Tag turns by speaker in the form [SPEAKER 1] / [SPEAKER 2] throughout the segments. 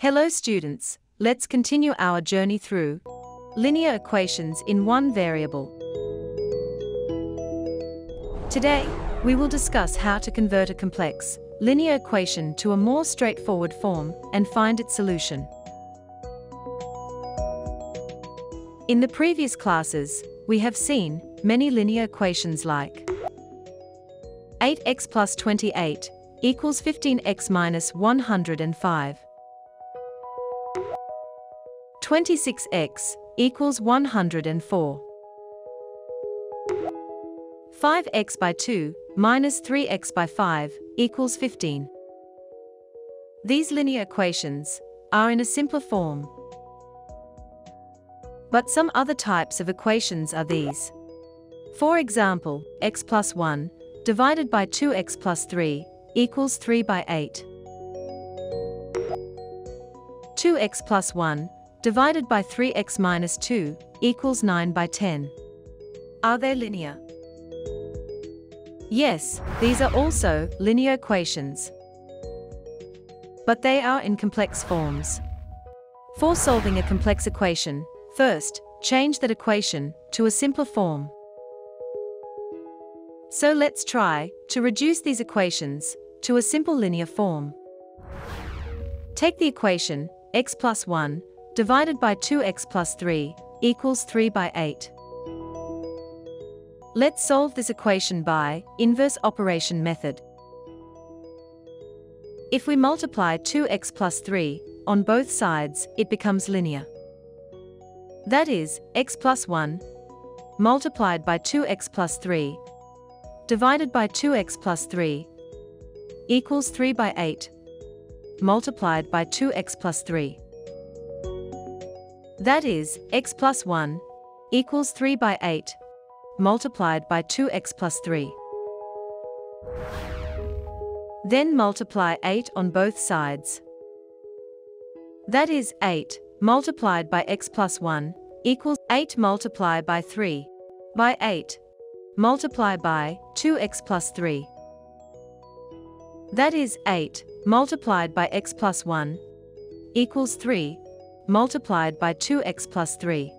[SPEAKER 1] Hello students, let's continue our journey through linear equations in one variable. Today, we will discuss how to convert a complex linear equation to a more straightforward form and find its solution. In the previous classes, we have seen many linear equations like 8x plus 28 equals 15x minus 105. 26x equals 104. 5x by 2 minus 3x by 5 equals 15. These linear equations are in a simpler form. But some other types of equations are these. For example, x plus 1 divided by 2x plus 3 equals 3 by 8. 2x plus 1 divided by 3x minus 2 equals 9 by 10. Are they linear? Yes, these are also linear equations. But they are in complex forms. For solving a complex equation, first, change that equation to a simpler form. So let's try to reduce these equations to a simple linear form. Take the equation x plus 1 divided by 2x plus 3 equals 3 by 8. Let's solve this equation by inverse operation method. If we multiply 2x plus 3 on both sides, it becomes linear. That is, x plus 1 multiplied by 2x plus 3 divided by 2x plus 3 equals 3 by 8 multiplied by 2x plus 3. That is, x plus 1 equals 3 by 8 multiplied by 2x plus 3. Then multiply 8 on both sides. That is 8 multiplied by x plus 1 equals 8 multiplied by 3 by 8 multiply by 2x plus 3. That is 8 multiplied by x plus 1 equals 3 multiplied by 2x plus 3.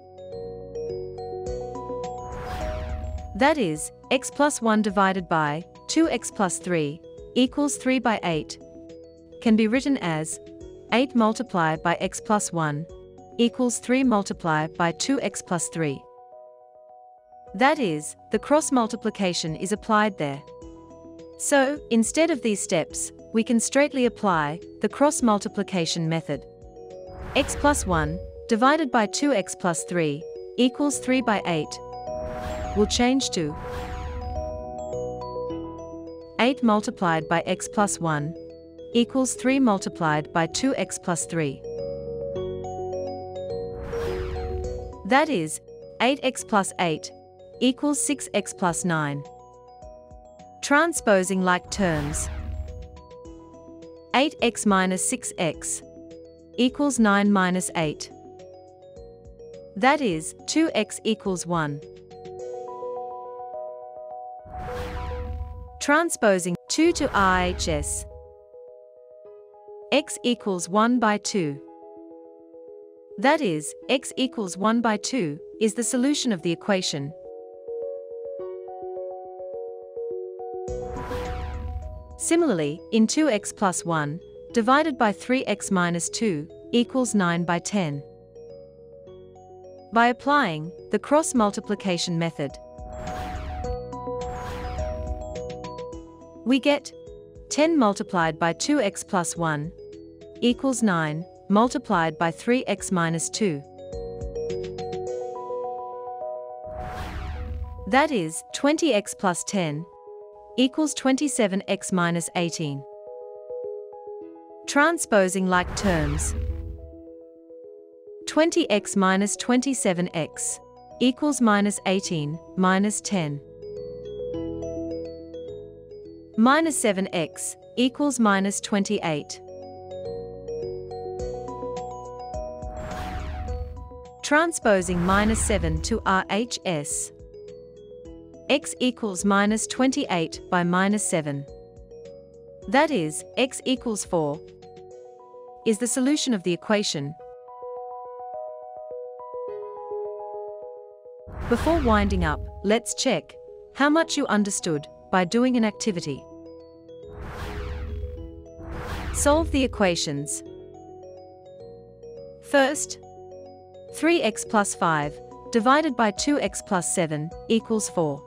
[SPEAKER 1] That is, x plus 1 divided by 2x plus 3 equals 3 by 8 can be written as 8 multiplied by x plus 1 equals 3 multiplied by 2x plus 3. That is, the cross multiplication is applied there. So, instead of these steps, we can straightly apply the cross multiplication method. X plus 1 divided by 2x plus 3 equals 3 by 8 will change to 8 multiplied by x plus 1 equals 3 multiplied by 2x plus 3. That is, 8x plus 8 equals 6x plus 9. Transposing like terms. 8x minus 6x equals 9 minus 8. That is, 2x equals 1. Transposing 2 to RHS. x equals 1 by 2. That is, x equals 1 by 2 is the solution of the equation Similarly, in 2x plus 1, divided by 3x minus 2, equals 9 by 10. By applying the cross multiplication method, we get 10 multiplied by 2x plus 1 equals 9 multiplied by 3x minus 2. That is 20x plus 10 equals 27x minus 18. Transposing like terms. 20x minus 27x equals minus 18 minus 10. Minus 7x equals minus 28. Transposing minus 7 to RHS x equals minus 28 by minus 7. That is, x equals 4. Is the solution of the equation. Before winding up, let's check how much you understood by doing an activity. Solve the equations. First, 3x plus 5 divided by 2x plus 7 equals 4.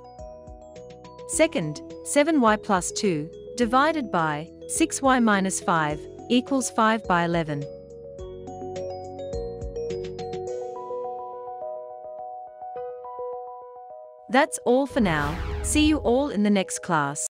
[SPEAKER 1] Second, 7y plus 2 divided by 6y minus 5 equals 5 by 11. That's all for now. See you all in the next class.